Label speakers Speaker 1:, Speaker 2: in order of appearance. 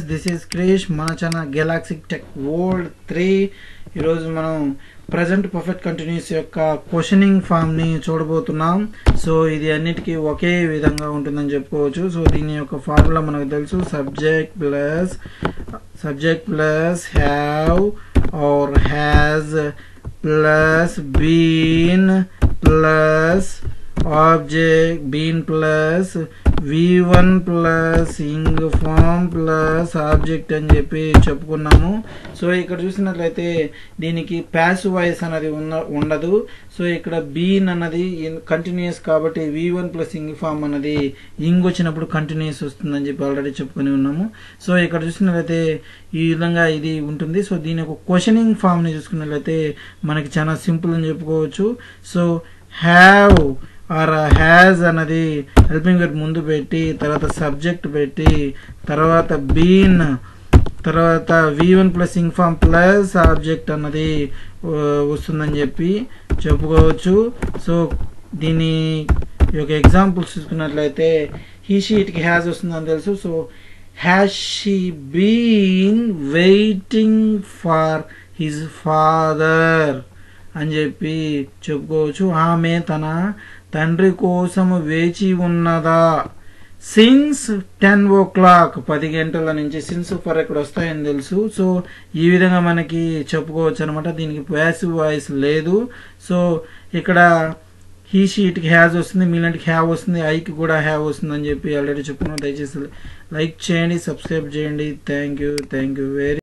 Speaker 1: This is Krish మన channel Galaxy Tech World three ఈరోజు మనం ప్రజెంట్ పర్ఫెక్ట్ కంటిన్యూస్ యొక్క క్వశ్చనింగ్ ఫామ్ని చూడబోతున్నాం. సో ఇది అన్నిటికీ ఒకే విధంగా ఉంటుందని చెప్పుకోవచ్చు. సో దీని యొక్క ఫార్ములా మనకు తెలుసు. Subject plus subject plus have or has plus been plus object been plus V one plus ing form plus object అని చెప్పి చెప్పుకున్నాము. సో ఇక్కడ చూసినట్లయితే దీనికి ప్యాస్ వాయిస్ అనేది ఉన్న ఉండదు. సో ఇక్కడ బీన్ అన్నది కంటిన్యూస్ కాబట్టి V one plus ing form అన్నది ఇంగ్ వచ్చినప్పుడు కంటిన్యూస్ వస్తుందని చెప్పి ఆల్రెడీ చెప్పుకొని ఉన్నాము. సో ఇక్కడ చూసినట్లయితే ఈ విధంగా ఇది ఉంటుంది. సో దీని యొక్క క్వశ్చనింగ్ ఫామ్ని చూసుకున్నట్లయితే మనకి చాలా సింపుల్ అని చెప్పుకోవచ్చు. సో హ్యావ్ ఆర్ హ్యాజ్ అన్నది హెల్పింగ్ వర్బ్ ముందు పెట్టి తర్వాత సబ్జెక్ట్ పెట్టి తర్వాత బీన్ తర్వాత V one plus ing form plus object అన్నది వస్తుందని చెప్పి చెప్పుకోవచ్చు. సో దీని యొక్క ఎగ్జాంపుల్స్ చూసుకున్నట్లయితే హీ షీట్కి హ్యాజ్ వస్తుందని తెలుసు. So has she been waiting for his father అని చెప్పి చెప్పుకోవచ్చు. ఆమె తన తండ్రి కోసం వేచి ఉన్నదా? సిన్స్ టెన్ ఓ క్లాక్ పది గంటల నుంచి సిన్స్ ఫర్ ఇక్కడ వస్తాయని తెలుసు. సో ఈ విధంగా మనకి చెప్పుకోవచ్చు అనమాట దీనికి ప్యాసివ్ వాయిస్ లేదు. సో ఇక్కడ హీ షీట్కి హ్యాజ్ వస్తుంది మీలాంటికి హ్యావ్ వస్తుంది ఐకి కూడా హ్యావ్ వస్తుంది అని చెప్పి ఆల్రెడీ చెప్పుకున్నాం. దయచేసి లైక్ చేయండి సబ్స్క్రైబ్ చేయండి. Thank you thank you very